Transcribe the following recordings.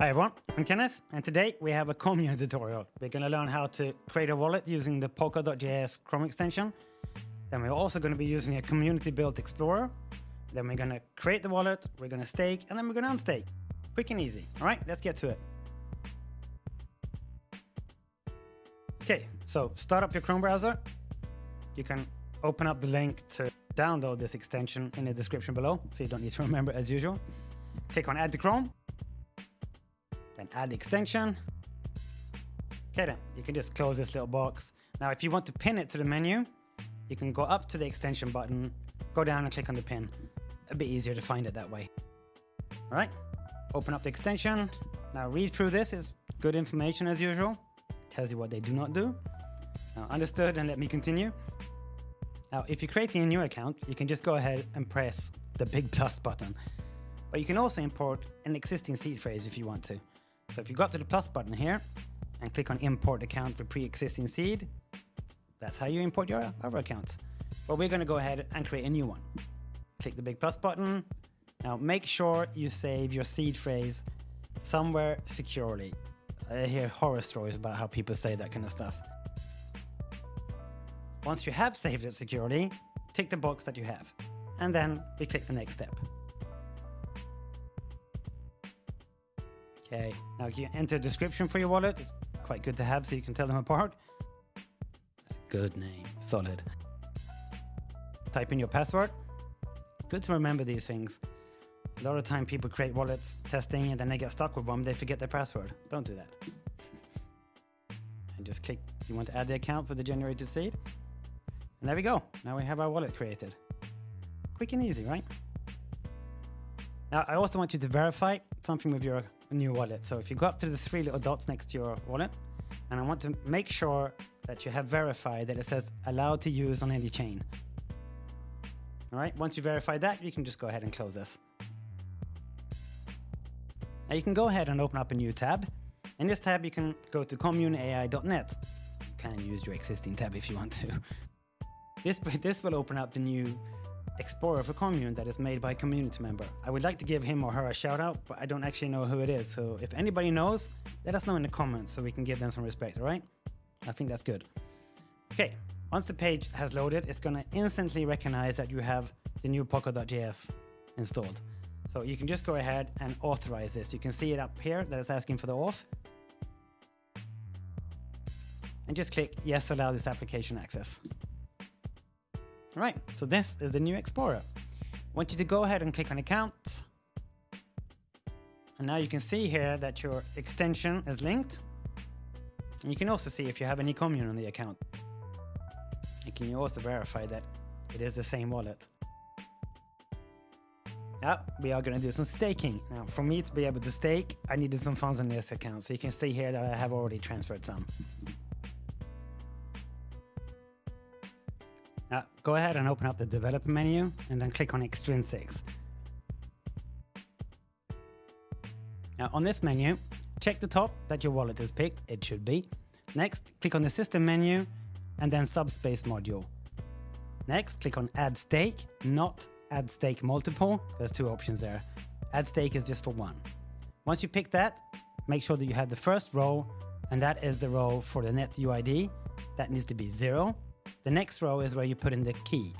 Hi everyone, I'm Kenneth, and today we have a Commune tutorial. We're going to learn how to create a wallet using the Polkadot.js Chrome extension. Then we're also going to be using a community-built Explorer. Then we're going to create the wallet, we're going to stake, and then we're going to unstake. Quick and easy. All right, let's get to it. Okay, so start up your Chrome browser. You can open up the link to download this extension in the description below, so you don't need to remember as usual. Click on Add to Chrome then add the extension. Okay then, you can just close this little box. Now if you want to pin it to the menu, you can go up to the extension button, go down and click on the pin. A bit easier to find it that way. All right, open up the extension. Now read through this, is good information as usual. Tells you what they do not do. Now understood and let me continue. Now if you're creating a new account, you can just go ahead and press the big plus button. But you can also import an existing seed phrase if you want to. So if you go up to the plus button here and click on import account for pre-existing seed, that's how you import your other accounts. But we're going to go ahead and create a new one. Click the big plus button. Now make sure you save your seed phrase somewhere securely. I hear horror stories about how people say that kind of stuff. Once you have saved it securely, tick the box that you have. And then we click the next step. Okay, now you enter a description for your wallet. It's quite good to have so you can tell them apart. Good name, solid. Type in your password. Good to remember these things. A lot of time people create wallets testing and then they get stuck with one, they forget their password. Don't do that. And just click, you want to add the account for the generated seed. And there we go. Now we have our wallet created. Quick and easy, right? Now I also want you to verify something with your new wallet. So if you go up to the three little dots next to your wallet, and I want to make sure that you have verified that it says allowed to use on any chain. All right, once you verify that, you can just go ahead and close this. Now you can go ahead and open up a new tab. In this tab, you can go to communeai.net. You can use your existing tab if you want to. This, this will open up the new explorer for commune that is made by a community member. I would like to give him or her a shout out, but I don't actually know who it is. So if anybody knows, let us know in the comments so we can give them some respect, all right? I think that's good. Okay, once the page has loaded, it's gonna instantly recognize that you have the new Polkadot.js installed. So you can just go ahead and authorize this. You can see it up here that it's asking for the auth. And just click yes, allow this application access. Right, so this is the new Explorer. I want you to go ahead and click on account. And now you can see here that your extension is linked. And you can also see if you have any commune on the account. And can you also verify that it is the same wallet. Now we are going to do some staking. Now for me to be able to stake, I needed some funds on this account. So you can see here that I have already transferred some. Go ahead and open up the developer menu and then click on extrinsics. Now on this menu, check the top that your wallet is picked, it should be. Next, click on the system menu and then subspace module. Next, click on add stake, not add stake multiple. There's two options there. Add stake is just for one. Once you pick that, make sure that you have the first row and that is the row for the net UID. That needs to be zero the next row is where you put in the key.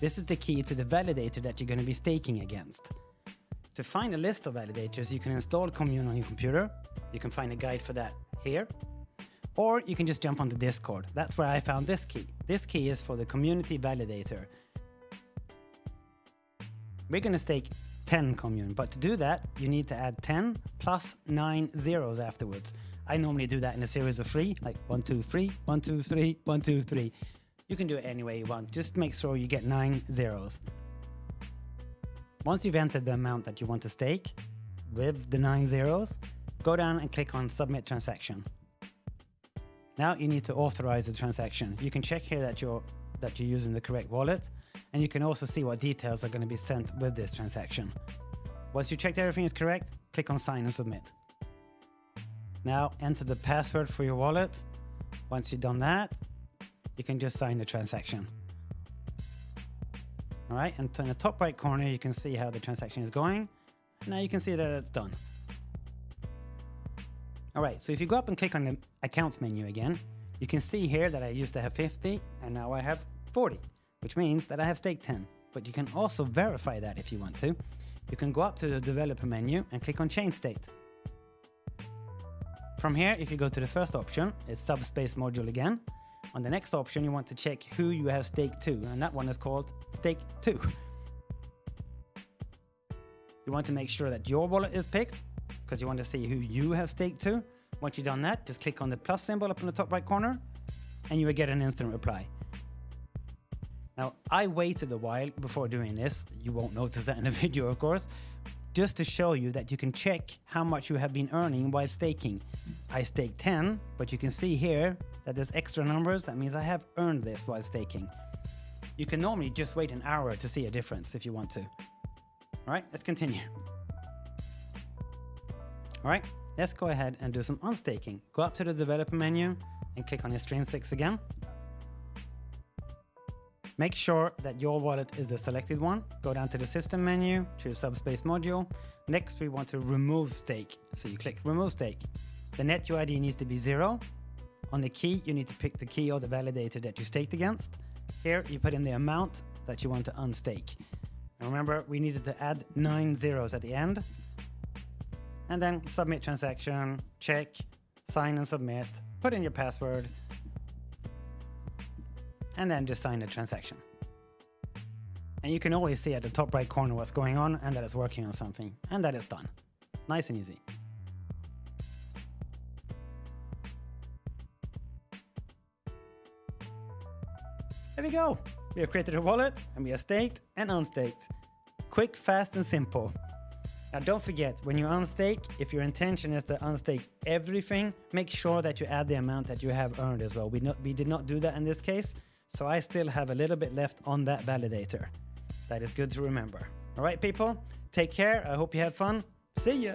This is the key to the validator that you're going to be staking against. To find a list of validators, you can install Commune on your computer. You can find a guide for that here. Or you can just jump onto Discord. That's where I found this key. This key is for the community validator. We're going to stake 10 commune, but to do that, you need to add 10 plus 9 zeros afterwards. I normally do that in a series of three, like one, two, three, one, two, three, one, two, three. You can do it any way you want. Just make sure you get nine zeros. Once you've entered the amount that you want to stake with the nine zeros, go down and click on submit transaction. Now you need to authorize the transaction. You can check here that you're that you're using the correct wallet, and you can also see what details are going to be sent with this transaction. Once you checked everything is correct, click on sign and submit. Now enter the password for your wallet. Once you've done that, you can just sign the transaction. All right, and in the top right corner, you can see how the transaction is going. Now you can see that it's done. All right, so if you go up and click on the accounts menu again, you can see here that I used to have 50 and now I have 40, which means that I have staked 10. But you can also verify that if you want to. You can go up to the developer menu and click on chain state. From here, if you go to the first option, it's subspace module again. On the next option, you want to check who you have staked to, and that one is called stake to. You want to make sure that your wallet is picked, because you want to see who you have staked to. Once you've done that, just click on the plus symbol up in the top right corner, and you will get an instant reply. Now, I waited a while before doing this. You won't notice that in the video, of course, just to show you that you can check how much you have been earning while staking. I staked 10, but you can see here that there's extra numbers. That means I have earned this while staking. You can normally just wait an hour to see a difference if you want to. All right, let's continue. All right, let's go ahead and do some unstaking. Go up to the developer menu and click on Extrinsics again. Make sure that your wallet is the selected one. Go down to the system menu, choose subspace module. Next, we want to remove stake. So you click remove stake. The net UID needs to be zero. On the key, you need to pick the key or the validator that you staked against. Here, you put in the amount that you want to unstake. And remember, we needed to add nine zeros at the end. And then submit transaction, check, sign and submit, put in your password, and then just sign the transaction. And you can always see at the top right corner what's going on and that it's working on something, and that it's done. Nice and easy. We go. We have created a wallet and we have staked and unstaked. Quick, fast and simple. Now don't forget, when you unstake, if your intention is to unstake everything, make sure that you add the amount that you have earned as well. We, we did not do that in this case, so I still have a little bit left on that validator. That is good to remember. All right, people, take care. I hope you had fun. See ya.